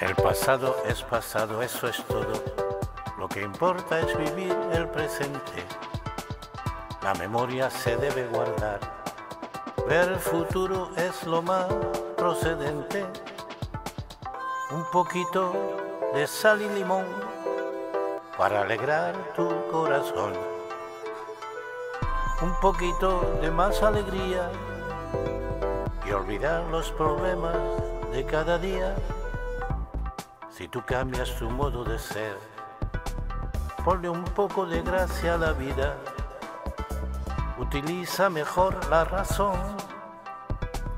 El pasado es pasado, eso es todo. Lo que importa es vivir el presente. La memoria se debe guardar. Ver el futuro es lo más procedente. Un poquito de sal y limón para alegrar tu corazón. Un poquito de más alegría y olvidar los problemas de cada día. Si tú cambias tu modo de ser, ponle un poco de gracia a la vida, utiliza mejor la razón,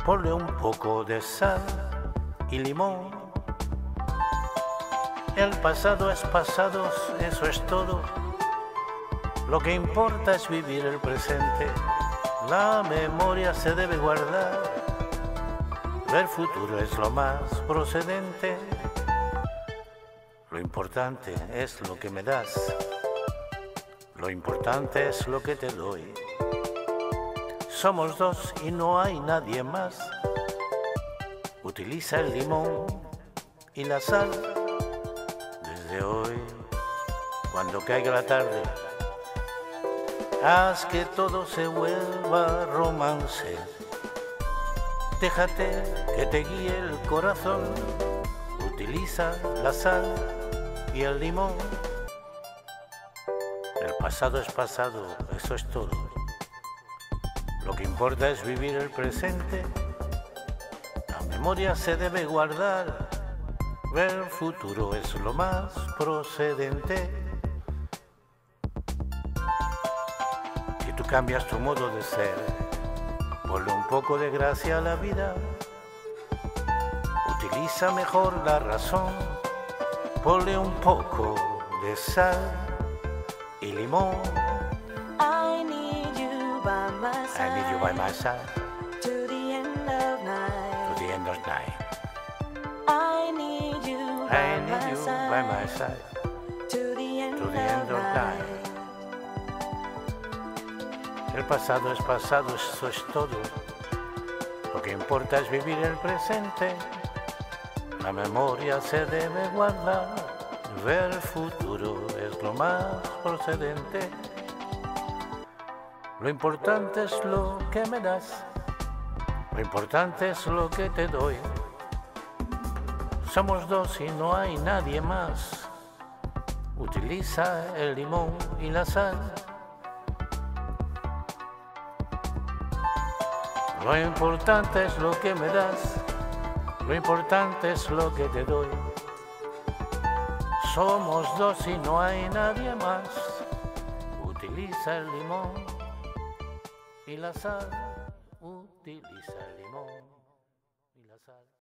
ponle un poco de sal y limón. El pasado es pasado, eso es todo. Lo que importa es vivir el presente. La memoria se debe guardar. Ver futuro es lo más procedente. Lo importante es lo que me das. Lo importante es lo que te doy. Somos dos y no hay nadie más. Utiliza el limón y la sal. Desde hoy, cuando caiga la tarde, haz que todo se vuelva romance. Déjate que te guíe el corazón. Utiliza la sal y el limón. El pasado es pasado, eso es todo. Lo que importa es vivir el presente. La memoria se debe guardar. Ver el futuro es lo más procedente. Si tú cambias tu modo de ser, ponle un poco de gracia a la vida. Utiliza mejor la razón ponle un poco de sal y limón. I need you by my side. I need you by my side To the end of to night. the end of night. I need you by I need my you side. by my side To the end, to the end of night. El pasado es pasado, eso es todo. Lo que importa es vivir el presente. La memoria se debe guardar. Ver el futuro es lo más procedente. Lo importante es lo que me das. Lo importante es lo que te doy. Somos dos y no hay nadie más. Utiliza el limón y la sal. Lo importante es lo que me das, lo importante es lo que te doy. Somos dos y no hay nadie más. Utiliza el limón y la sal. Utiliza el limón y la sal.